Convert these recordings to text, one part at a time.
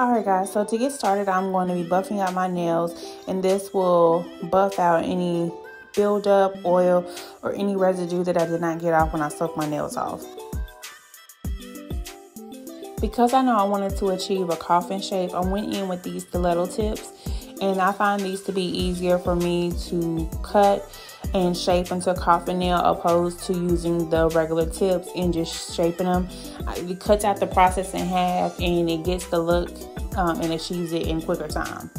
Alright guys, so to get started I'm going to be buffing out my nails and this will buff out any buildup, oil, or any residue that I did not get off when I soaked my nails off. Because I know I wanted to achieve a coffin shape, I went in with these stiletto tips and I find these to be easier for me to cut and shape into a coffin nail opposed to using the regular tips and just shaping them. It cuts out the process in half and it gets the look um, and achieves it in quicker time.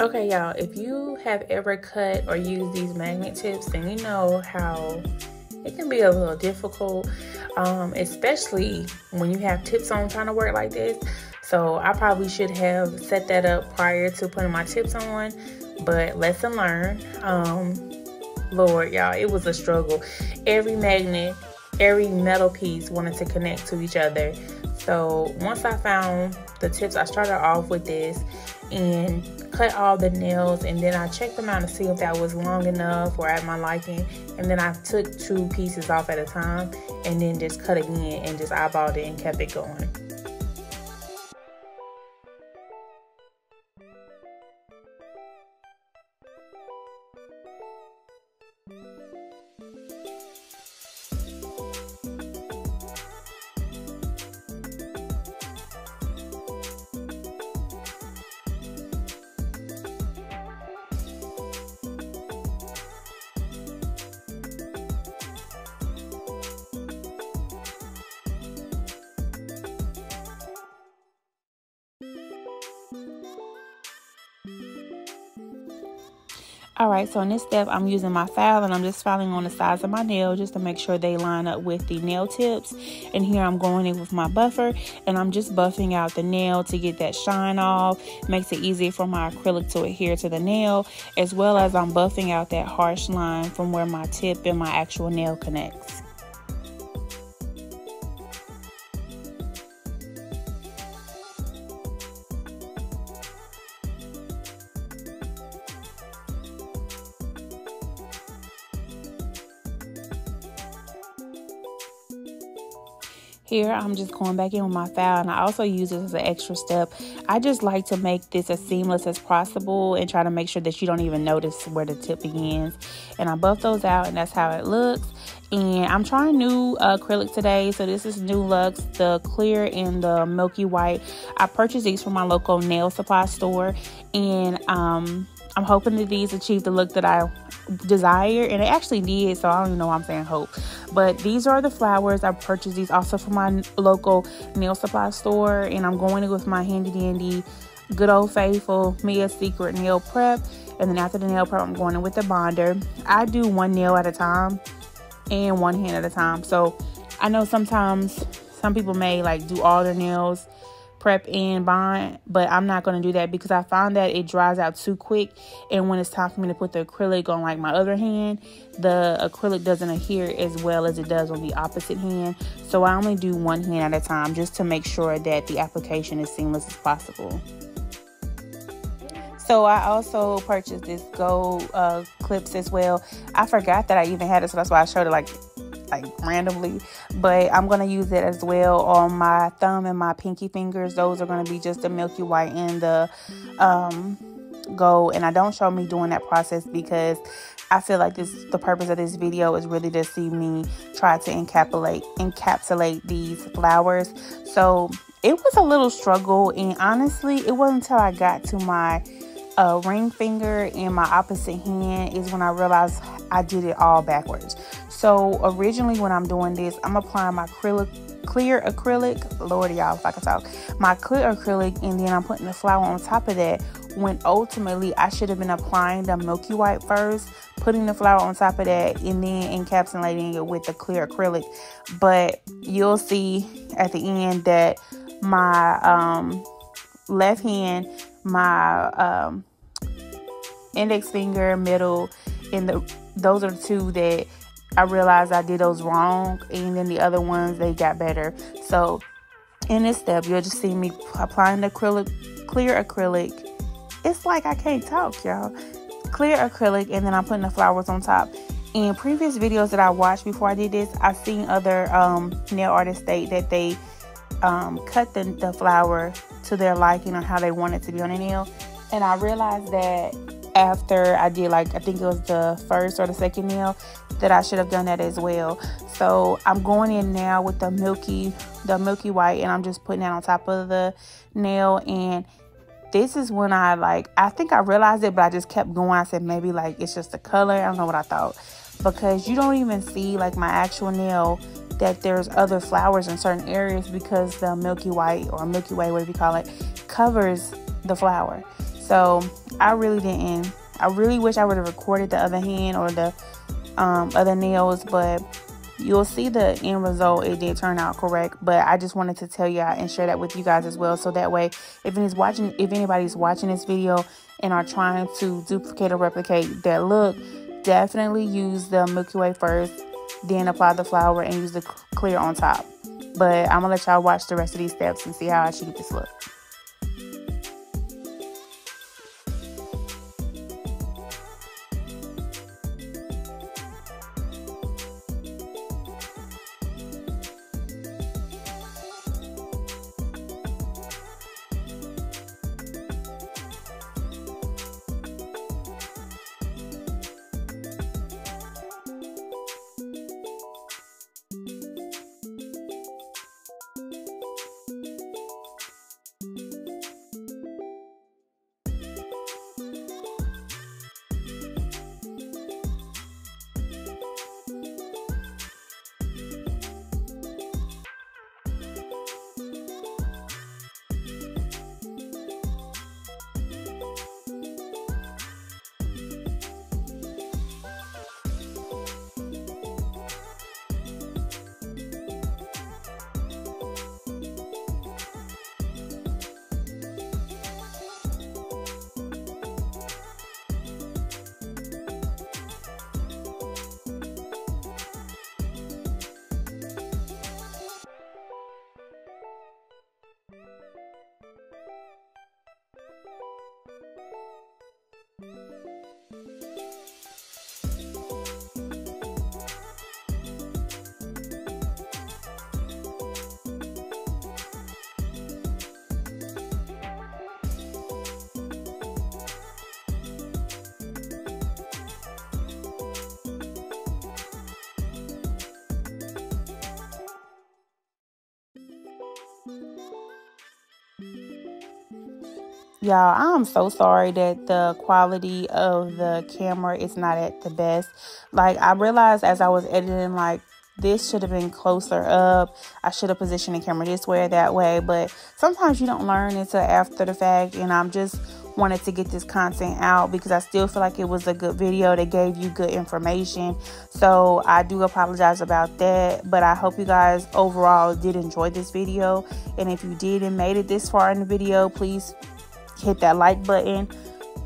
Okay, y'all, if you have ever cut or used these magnet tips, then you know how it can be a little difficult, um, especially when you have tips on trying to work like this. So I probably should have set that up prior to putting my tips on, but lesson learned. Um, Lord, y'all, it was a struggle. Every magnet, every metal piece wanted to connect to each other. So once I found the tips, I started off with this and cut all the nails and then I checked them out to see if that was long enough or at my liking and then I took two pieces off at a time and then just cut again and just eyeballed it and kept it going. All right, so in this step, I'm using my file and I'm just filing on the sides of my nail just to make sure they line up with the nail tips. And here I'm going in with my buffer and I'm just buffing out the nail to get that shine off. Makes it easier for my acrylic to adhere to the nail as well as I'm buffing out that harsh line from where my tip and my actual nail connects. Here, I'm just going back in with my file, and I also use this as an extra step. I just like to make this as seamless as possible and try to make sure that you don't even notice where the tip begins. And I buff those out, and that's how it looks. And I'm trying new uh, acrylic today. So this is New Lux, the clear and the milky white. I purchased these from my local nail supply store. And um, I'm hoping that these achieve the look that I desire and it actually did so i don't even know why i'm saying hope. But these are the flowers. I purchased these also from my local nail supply store and i'm going with my handy dandy good old faithful mia secret nail prep. And then after the nail prep i'm going in with the bonder i do one nail at a time and one hand at a time. So i know sometimes some people may like do all their nails prep and bond but i'm not going to do that because i found that it dries out too quick. And when it's time for me to put the acrylic on like my other hand the acrylic doesn't adhere as well as it does on the opposite hand. So i only do one hand at a time just to make sure that the application is seamless as possible. So I also purchased this gold uh, clips as well. I forgot that I even had it, so that's why I showed it like like randomly, but I'm going to use it as well on my thumb and my pinky fingers. Those are going to be just the milky white and the um, gold. And I don't show me doing that process because I feel like this the purpose of this video is really to see me try to encapsulate encapsulate these flowers. So it was a little struggle and honestly it wasn't until I got to my uh, ring finger in my opposite hand is when I realized I did it all backwards. So originally when I'm doing this, I'm applying my acrylic clear acrylic. Lord y'all, if I can talk. My clear acrylic and then I'm putting the flower on top of that. When ultimately I should have been applying the milky white first, putting the flower on top of that, and then encapsulating it with the clear acrylic. But you'll see at the end that my um, left hand, my um, index finger, middle, and the those are the two that I realized I did those wrong, and then the other ones they got better. So in this step, you'll just see me applying the acrylic, clear acrylic. It's like I can't talk, y'all. Clear acrylic, and then I'm putting the flowers on top. In previous videos that I watched before I did this, I've seen other um, nail artists state that they um, cut the, the flower to their liking or how they want it to be on a nail. And I realized that after I did like I think it was the first or the second nail that I should have done that as well. So I'm going in now with the milky the milky white and I'm just putting that on top of the nail and this is when I like I think I realized it but I just kept going. I said maybe like it's just the color. I don't know what I thought. Because you don't even see like my actual nail that there's other flowers in certain areas because the milky white or milky way whatever you call it covers the flower. So I really didn't. I really wish I would have recorded the other hand or the um, other nails, but you'll see the end result. It did turn out correct, but I just wanted to tell you and share that with you guys as well. So that way, if anybody's watching, if anybody's watching this video and are trying to duplicate or replicate that look, definitely use the Milky Way first, then apply the flower and use the clear on top. But I'm gonna let y'all watch the rest of these steps and see how I achieve this look. Y'all, I'm so sorry that the quality of the camera is not at the best. Like, I realized as I was editing, like, this should have been closer up. I should have positioned the camera this way or that way. But sometimes you don't learn until after the fact. And I'm just wanted to get this content out because I still feel like it was a good video that gave you good information. So I do apologize about that. But I hope you guys overall did enjoy this video. And if you did and made it this far in the video, please hit that like button.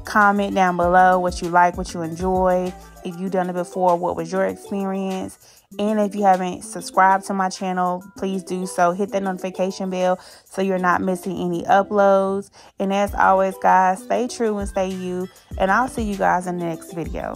Comment down below what you like, what you enjoy. If you've done it before, what was your experience? And if you haven't subscribed to my channel, please do so. Hit that notification bell so you're not missing any uploads. And as always, guys, stay true and stay you. And I'll see you guys in the next video.